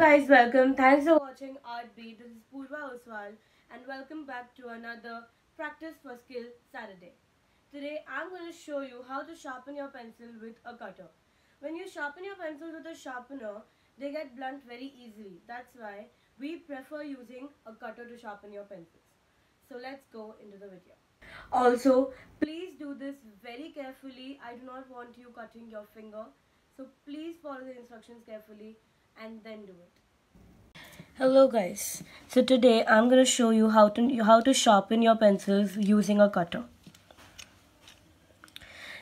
everyone, thanks for watching Art Beat. This is Purva Oswal and welcome back to another Practice for Skill Saturday. Today I'm going to show you how to sharpen your pencil with a cutter. When you sharpen your pencils with a sharpener, they get blunt very easily. That's why we prefer using a cutter to sharpen your pencils. So let's go into the video. Also, please do this very carefully. I do not want you cutting your finger. So please follow the instructions carefully and then do it. Hello guys. So today I'm going to show you how to how to sharpen your pencils using a cutter.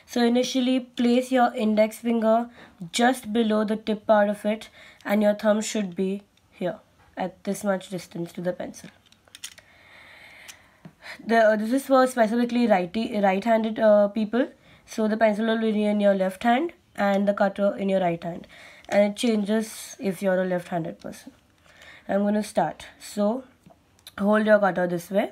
So initially place your index finger just below the tip part of it and your thumb should be here at this much distance to the pencil. The, uh, this is for specifically righty right-handed uh, people. So the pencil will be in your left hand and the cutter in your right hand and it changes if you're a left-handed person. I'm going to start. So hold your cutter this way.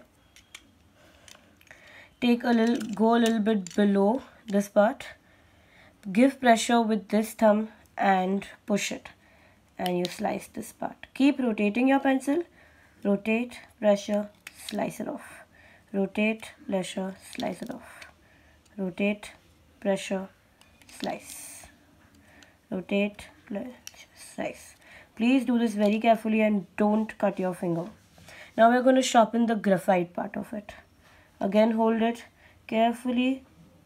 Take a little go a little bit below this part. Give pressure with this thumb and push it. And you slice this part. Keep rotating your pencil. Rotate pressure slice it off. Rotate pressure slice it off. Rotate pressure slice. Rotate size. Please do this very carefully and don't cut your finger. Now we're going to sharpen the graphite part of it. Again hold it carefully.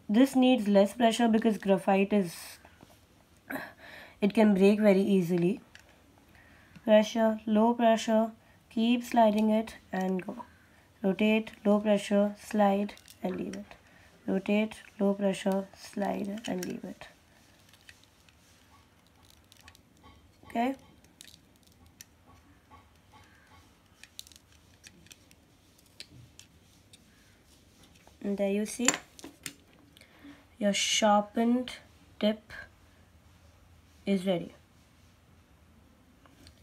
This needs less pressure because graphite is, it can break very easily. Pressure, low pressure, keep sliding it and go. Rotate, low pressure, slide and leave it. Rotate, low pressure, slide and leave it. Okay? And there you see your sharpened tip is ready.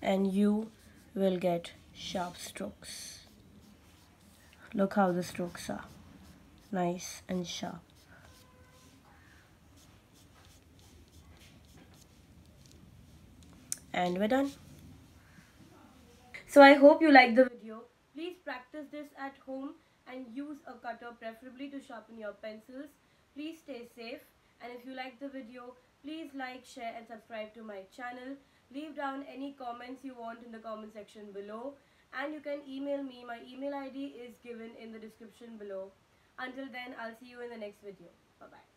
And you will get sharp strokes. Look how the strokes are. Nice and sharp and we're done. So I hope you like the video. Please practice this at home and use a cutter preferably to sharpen your pencils. Please stay safe and if you like the video, please like, share and subscribe to my channel. Leave down any comments you want in the comment section below and you can email me. My email ID is given in the description below. Until then, I'll see you in the next video. Bye-bye.